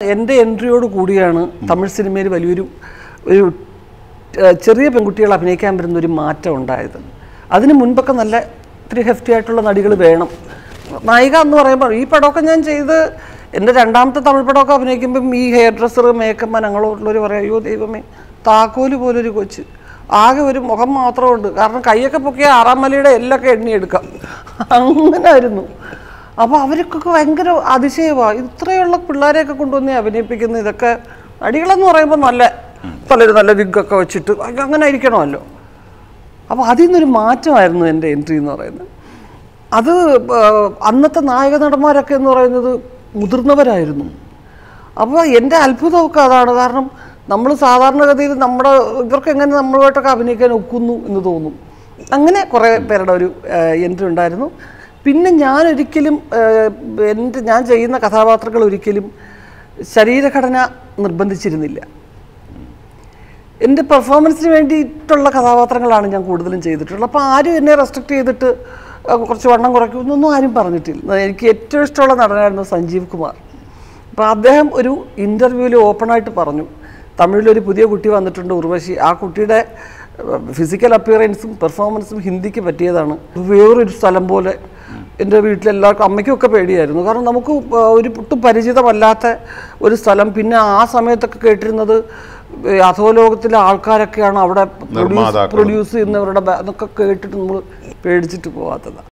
എന്റെ എൻട്രിയോട് കൂടിയാണ് തമിഴ് സിനിമയിൽ വലിയൊരു ഒരു ചെറിയ പെൺകുട്ടികൾ അഭിനയിക്കാൻ വരുന്ന ഒരു മാറ്റം ഉണ്ടായത്. അതിന് മുൻപൊക്കെ നല്ല ഇത്തിരി ഹെഫ്റ്റി ആയിട്ടുള്ള നടികൾ വേണം. നായിക എന്ന് പറയുമ്പോൾ ഈ പടമൊക്കെ ഞാൻ ചെയ്ത് എന്റെ രണ്ടാമത്തെ തമിഴ് പടമൊക്കെ അഭിനയിക്കുമ്പം ഈ ഹെയർ ഡ്രസ്സർ മേക്കപ്പ് മാൻ ഞങ്ങളുള്ളവർ പറയും അയ്യോ ദൈവമേ താക്കോൽ പോലൊരു കൊച്ച്. ആകെ ഒരു മുഖം മാത്രമുണ്ട്. കാരണം കൈയൊക്കെ പൊക്കിയ ആറാം മലയുടെ എല്ലൊക്കെ എണ്ണിയെടുക്കാം. അങ്ങനെ ആയിരുന്നു അപ്പോൾ അവർക്കൊക്കെ ഭയങ്കര അതിശയമാണ് ഇത്രയുള്ള പിള്ളേരെയൊക്കെ കൊണ്ടുവന്ന് അഭിനയിപ്പിക്കുന്ന ഇതൊക്കെ നടികളെന്ന് പറയുമ്പോൾ നല്ല പലരും നല്ല വിഗൊക്കെ വെച്ചിട്ട് അങ്ങനെ ഇരിക്കണമല്ലോ. അപ്പോൾ അതിൽ നിന്നൊരു മാറ്റമായിരുന്നു എന്റെ എൻട്രി എന്ന് പറയുന്നത്. അത് അന്നത്തെ നായക നടന്മാരൊക്കെ എന്ന് പറയുന്നത് മുതിർന്നവരായിരുന്നു. അപ്പോൾ എന്റെ അത്ഭുതമൊക്കെ അതാണ്. കാരണം നമ്മൾ സാധാരണഗതിയിൽ നമ്മുടെ ഇവർക്ക് എങ്ങനെ നമ്മളുമായിട്ടൊക്കെ അഭിനയിക്കാൻ ഒക്കുന്നു എന്ന് തോന്നും. അങ്ങനെ കുറേ പേരുടെ ഒരു എൻട്രി ഉണ്ടായിരുന്നു. പിന്നെ ഞാൻ ഒരിക്കലും എന്റെ ഞാൻ ചെയ്യുന്ന കഥാപാത്രങ്ങൾ ഒരിക്കലും ശരീരഘടന നിർബന്ധിച്ചിരുന്നില്ല. എന്റെ പെർഫോമൻസിന് വേണ്ടിയിട്ടുള്ള കഥാപാത്രങ്ങളാണ് ഞാൻ കൂടുതലും ചെയ്തിട്ടുള്ളത്. അപ്പോൾ ആരും എന്നെ റെസ്ട്രിക്ട് ചെയ്തിട്ട് കുറച്ച് വണ്ണം കുറയ്ക്കുമെന്നൊന്നും ആരും പറഞ്ഞിട്ടില്ല. എനിക്ക് ഏറ്റവും ഇഷ്ടമുള്ള നടനായിരുന്നു സഞ്ജീവ് കുമാർ. അപ്പോൾ അദ്ദേഹം ഒരു ഇന്റർവ്യൂവിൽ ഓപ്പണായിട്ട് പറഞ്ഞു. തമിഴിലൊരു പുതിയ കുട്ടി വന്നിട്ടുണ്ട് ഉർവശി. ആ കുട്ടിയുടെ ഫിസിക്കൽ അപ്പിയറൻസും പെർഫോമൻസും ഹിന്ദിക്ക് പറ്റിയതാണ്. വേറൊരു സ്ഥലം പോലെ എന്റെ വീട്ടിലെല്ലാവർക്കും അമ്മയ്ക്കൊക്കെ പേടിയായിരുന്നു. കാരണം നമുക്ക് ഒരു ഒട്ടും പരിചിതമല്ലാത്ത ഒരു സ്ഥലം. പിന്നെ ആ സമയത്തൊക്കെ കേട്ടിരുന്നത് അധോലോകത്തിലെ ആൾക്കാരൊക്കെയാണ് അവിടെ. പ്രൊഡ്യൂസ് ചെയ്യുന്നവരുടെ അതൊക്കെ കേട്ടിട്ട് നമ്മൾ പേടിച്ചിട്ട് പോകാത്തതാണ്